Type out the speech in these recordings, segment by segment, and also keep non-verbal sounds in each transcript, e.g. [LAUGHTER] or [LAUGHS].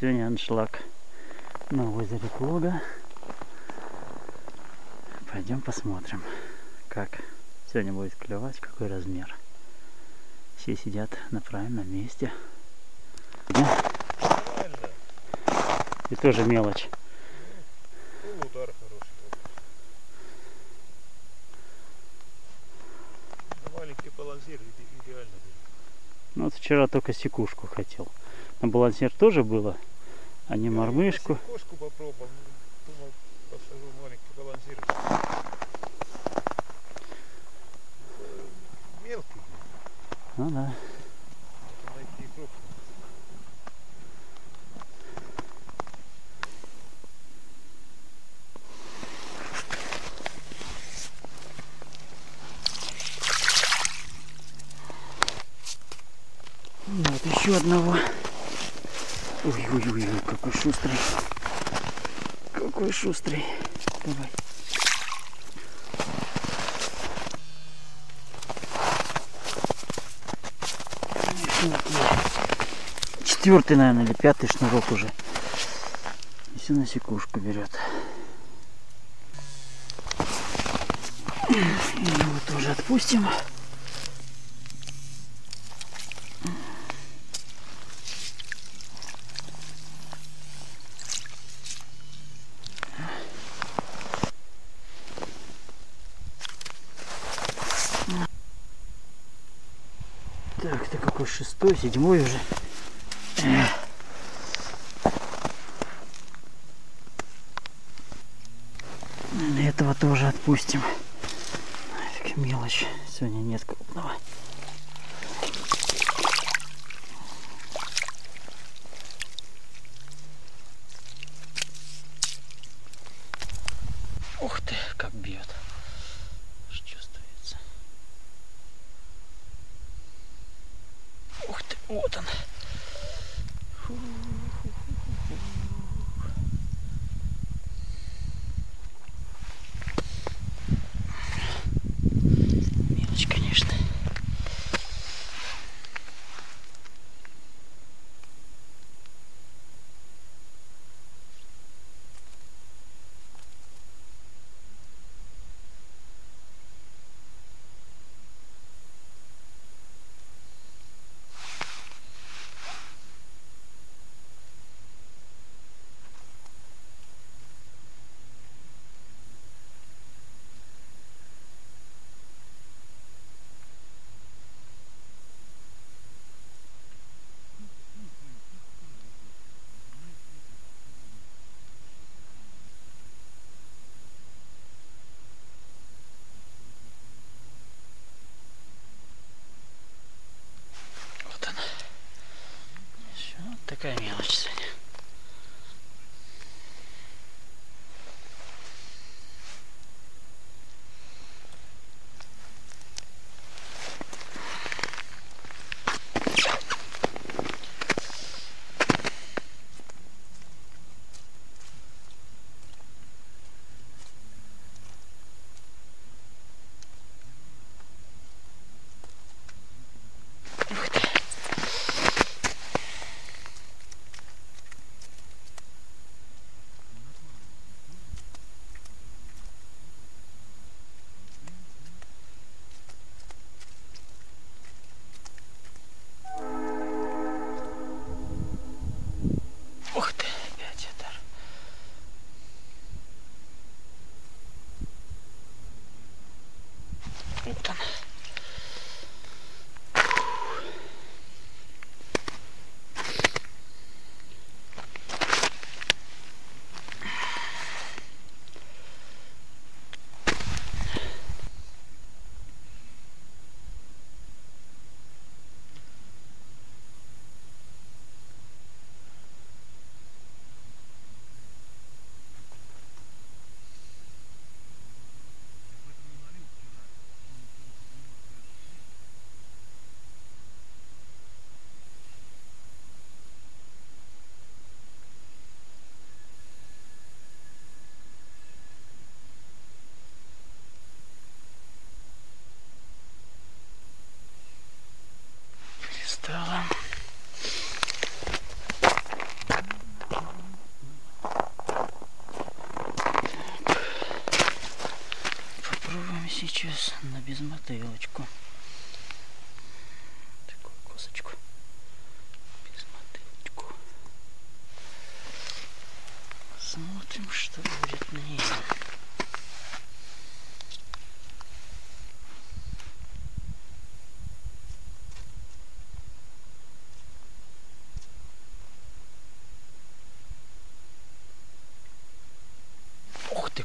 Сегодня аншлаг на озере Клога. Пойдем посмотрим, как сегодня будет клевать, какой размер. Все сидят на правильном месте. Нормально. И тоже мелочь. Удар хороший. На иде- идеально. Ну вот вчера только секушку хотел. На балансир тоже было, а не мормышку. Кошку попробовал. Думал, посажу маленький балансир. Э, Мелкий. Ну да. Ну, Вот еще одного. Ой-ой-ой, какой шустрый. Какой шустрый. Давай. Четвертый, наверное, или пятый шнурок уже. И все на секушку берет. Его тоже отпустим. Так, это какой шестой, седьмой уже. Этого тоже отпустим. Мелочь. Сегодня нет крупного.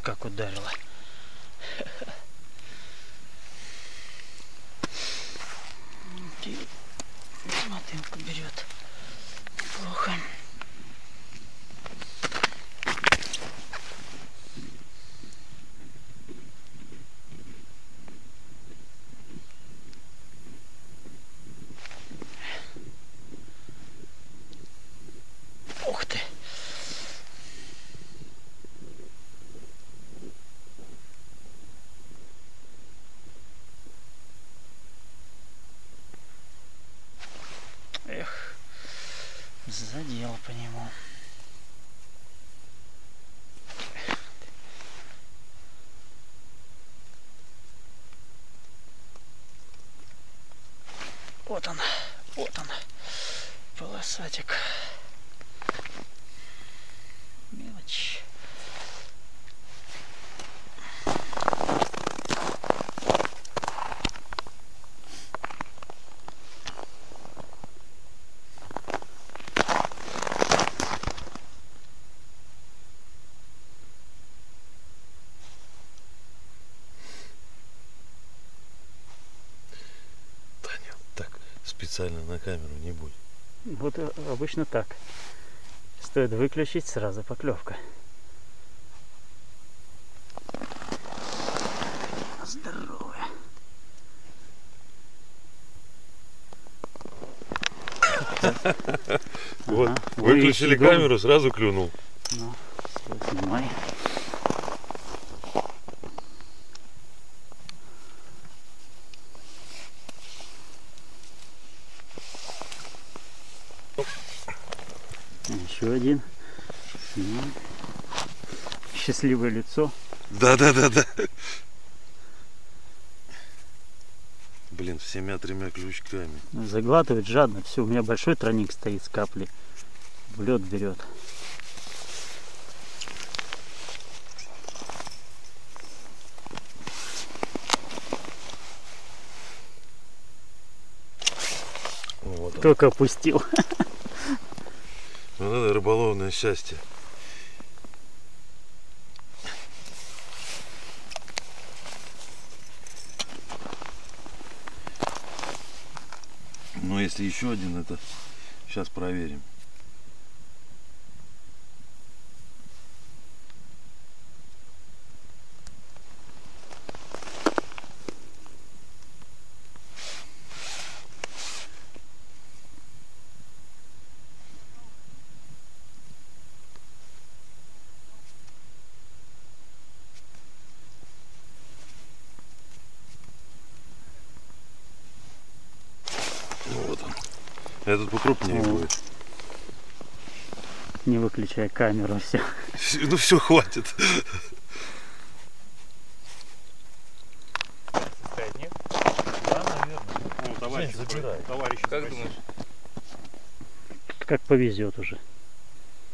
Как ударила. Вот он, вот он, полосатик. Мелочь. Таня, так специально на камеру не будь. Вот э, обычно так. Стоит выключить, сразу поклевка. Здоровая. [LAUGHS] Вот, выключили камеру, сразу клюнул. Ну, снимай. Еще один. Снимай. Счастливое лицо. Да, да, да, да. Блин, всеми тремя крючками. Заглатывает жадно. Все, у меня большой тройник стоит с каплей. В лед берет. Вот, он. Только опустил. вот это рыболовное счастье. Если еще один, это сейчас проверим. Ну, вот он. Этот покрупнее О. будет. Не выключая камеру, все. Ну все, хватит. Состоять нет? Да, наверное. Ну, товарищ, Жень, забирай. товарищ Как думаешь? Как повезет уже.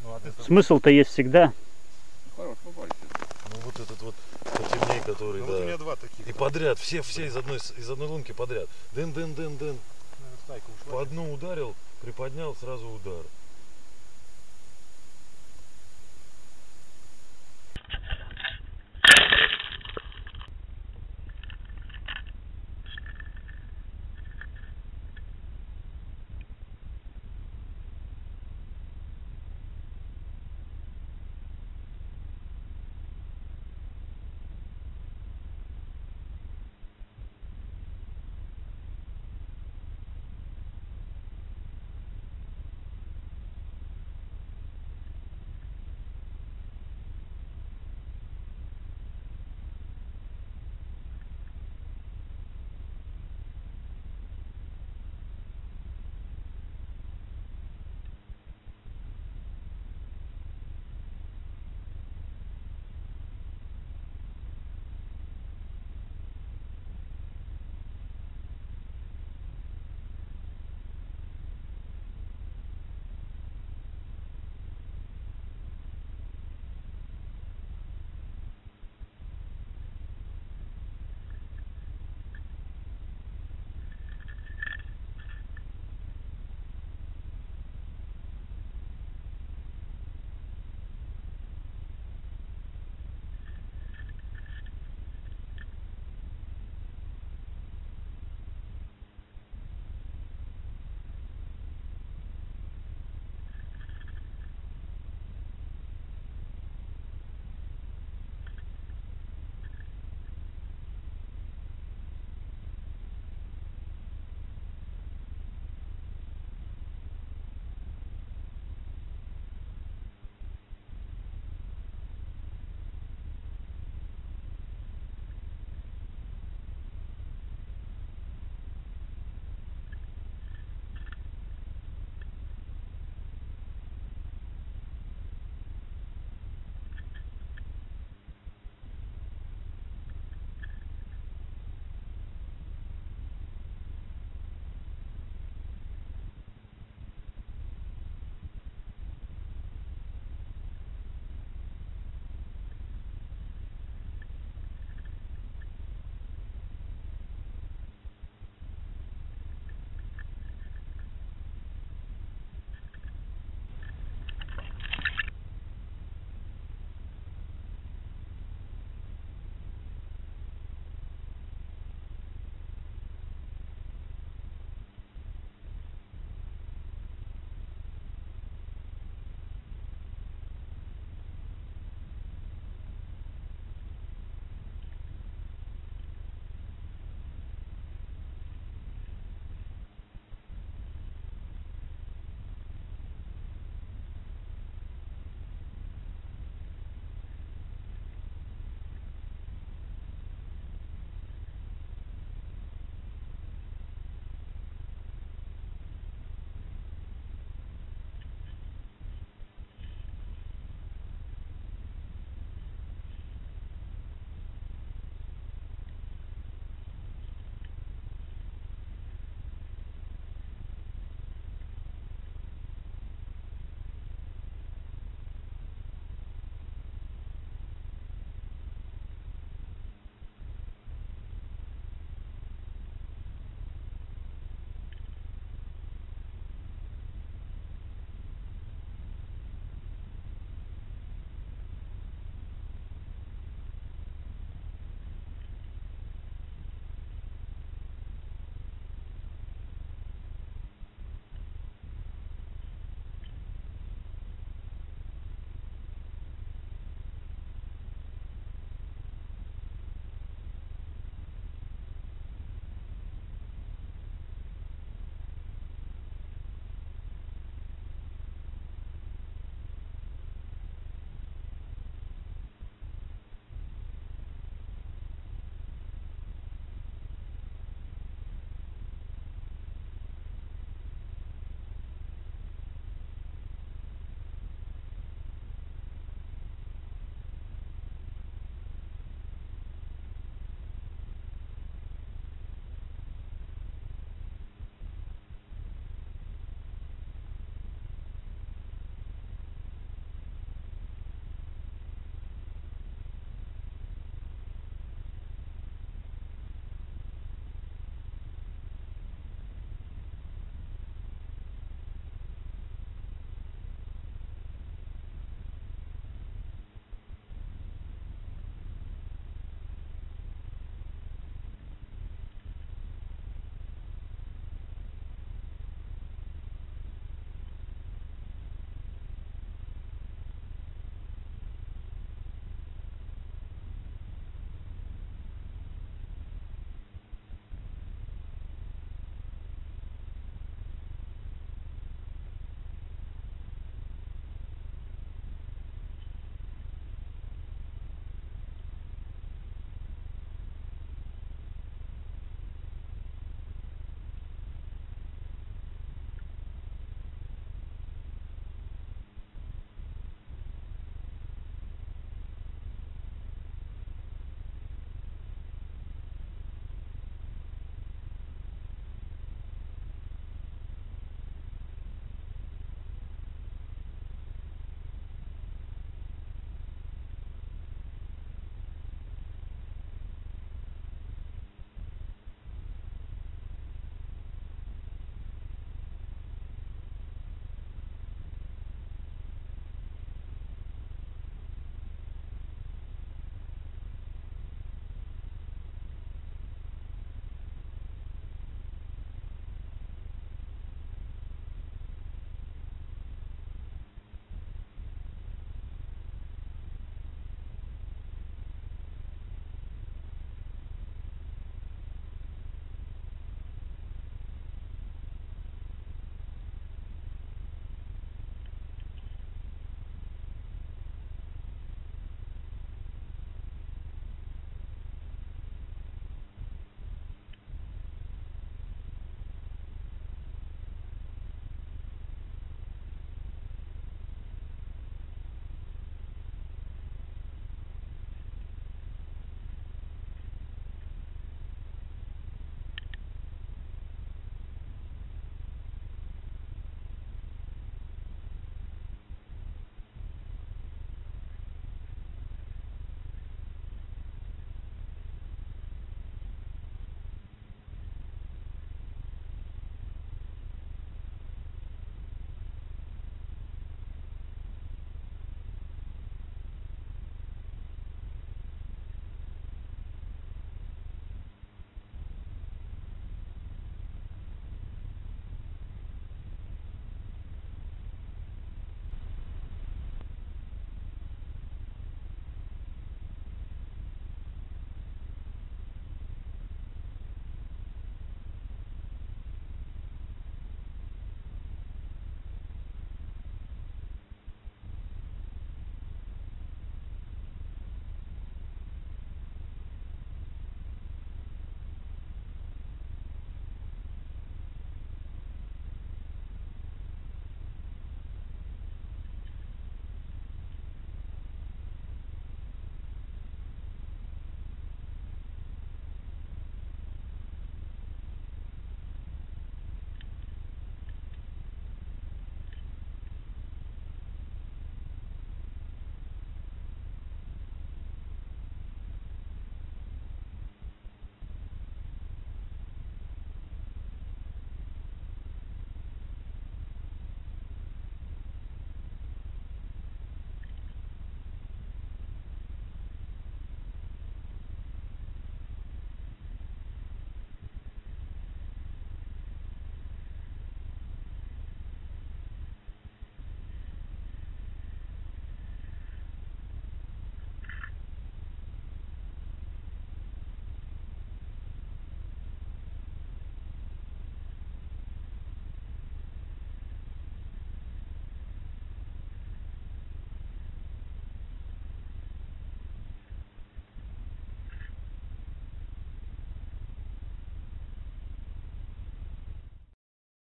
Ну, а Смысл-то есть всегда. Хорош. Ну вот этот вот потемней, который, Ну, да. вот у меня два таких. И подряд, все, все из одной, из одной лунки подряд. Дын, По одну ударил, приподнял, сразу удар.